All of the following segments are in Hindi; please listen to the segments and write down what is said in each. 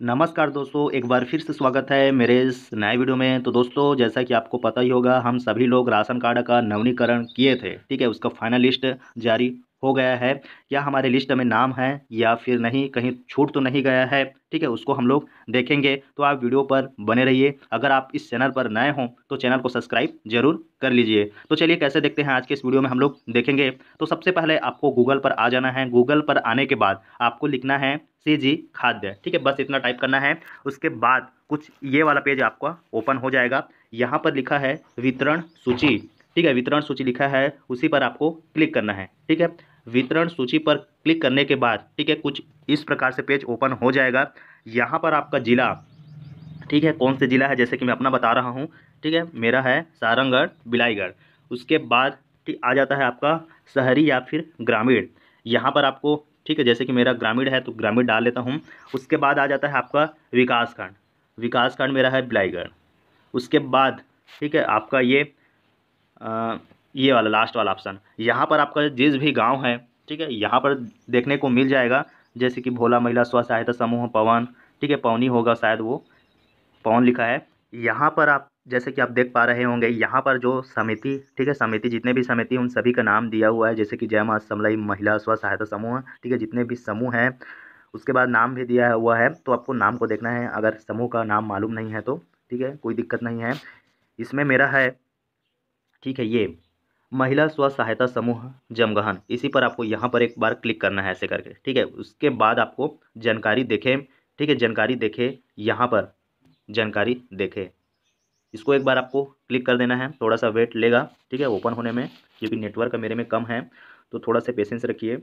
नमस्कार दोस्तों, एक बार फिर से स्वागत है मेरे इस नए वीडियो में। तो दोस्तों, जैसा कि आपको पता ही होगा, हम सभी लोग राशन कार्ड का नवीनीकरण किए थे, ठीक है? उसका फाइनल लिस्ट जारी हो गया है। क्या हमारे लिस्ट में नाम है, या फिर नहीं, कहीं छूट तो नहीं गया है, ठीक है? उसको हम लोग देखेंगे। तो आप वीडियो पर बने रहिए। अगर आप इस चैनल पर नए हों तो चैनल को सब्सक्राइब ज़रूर कर लीजिए। तो चलिए, कैसे देखते हैं आज के इस वीडियो में हम लोग देखेंगे। तो सबसे पहले आपको गूगल पर आ जाना है। गूगल पर आने के बाद आपको लिखना है सी जी खाद्य। ठीक है, बस इतना टाइप करना है। उसके बाद कुछ ये वाला पेज आपका ओपन हो जाएगा। यहाँ पर लिखा है वितरण सूची। ठीक है, वितरण सूची लिखा है, उसी पर आपको क्लिक करना है। ठीक है, वितरण सूची पर क्लिक करने के बाद, ठीक है, कुछ इस प्रकार से पेज ओपन हो जाएगा। यहाँ पर आपका ज़िला। ठीक है, कौन से ज़िला है, जैसे कि मैं अपना बता रहा हूँ। ठीक है, मेरा है सारंगढ़, बिलाईगढ़। उसके बाद ठीक आ जाता है आपका शहरी या फिर ग्रामीण। यहाँ पर आपको ठीक है जैसे कि मेरा ग्रामीण है तो ग्रामीण डाल लेता हूँ। उसके बाद आ जाता है आपका विकास खंड विकास खंड मेरा है बिलाईगढ़। उसके बाद ठीक है आपका ये आ, ये वाला लास्ट वाला ऑप्शन यहाँ पर आपका जिस भी गाँव है ठीक है यहाँ पर देखने को मिल जाएगा जैसे कि भोला महिला स्व सहायता समूह पवन ठीक है पवनी होगा शायद वो पवन लिखा है। यहाँ पर आप, जैसे कि आप देख पा रहे होंगे, यहाँ पर जो समिति, ठीक है, समिति, जितने भी समिति उन सभी का नाम दिया हुआ है, जैसे कि जय माँ समलाई महिला स्व सहायता समूह, ठीक है, जितने भी समूह हैं, उसके बाद नाम भी दिया हुआ है तो आपको नाम को देखना है, अगर समूह का नाम मालूम नहीं है तो ठीक है, कोई दिक्कत नहीं है। इसमें मेरा है, ठीक है, ये, महिला स्व सहायता समूह, जमगहन, इसी पर आपको यहाँ पर एक बार क्लिक करना है ऐसे करके, ठीक है, उसके बाद आपको जानकारी देखें, ठीक है, जानकारी देखे यहाँ पर जानकारी देखे। इसको एक बार आपको क्लिक कर देना है। थोड़ा सा वेट लेगा, ठीक है? ओपन होने में क्योंकि नेटवर्क मेरे में कम है तो थोड़ा सा पेशेंस रखिए।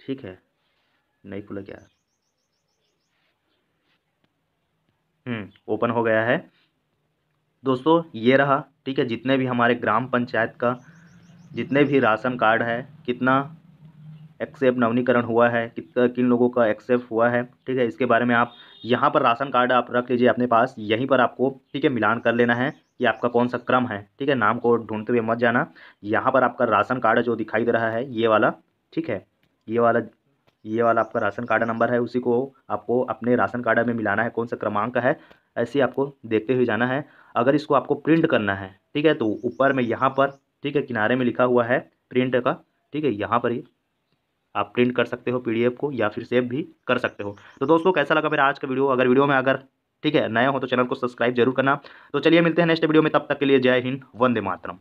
ठीक है? नहीं खुला क्या? हम्म ओपन हो गया है। दोस्तों, ये रहा, ठीक है? जितने भी हमारे ग्राम पंचायत का, जितने भी राशन कार्ड है, कितना एक्सेप्ट नवनीकरण हुआ है किन लोगों का एक्सेप्ट हुआ है, ठीक है? इसके बारे में आप यहाँ पर राशन कार्ड आप रख लीजिए अपने पास, यहीं पर आपको, ठीक है, मिलान कर लेना है कि आपका कौन सा क्रम है, ठीक है? नाम को ढूंढते हुए मत जाना, यहाँ पर आपका राशन कार्ड जो दिखाई दे रहा है, ये वाला, ठीक है? ये वाला ये वाला आपका राशन कार्ड नंबर है, उसी को आपको अपने राशन कार्ड में मिलाना है, कौन सा क्रमांक है, ऐसे आपको देखते हुए जाना है। अगर इसको आपको प्रिंट करना है, ठीक है? तो ऊपर में यहाँ पर, ठीक है, किनारे में लिखा हुआ है, प्रिंट का, ठीक है? यहाँ पर ही आप प्रिंट कर सकते हो पीडीएफ को या फिर सेव भी कर सकते हो। तो दोस्तों, कैसा लगा मेरा आज का वीडियो अगर वीडियो में अगर, ठीक है, नया हो तो चैनल को सब्सक्राइब ज़रूर करना। तो चलिए मिलते हैं नेक्स्ट वीडियो में, तब तक के लिए जय हिंद, वंदे मातरम।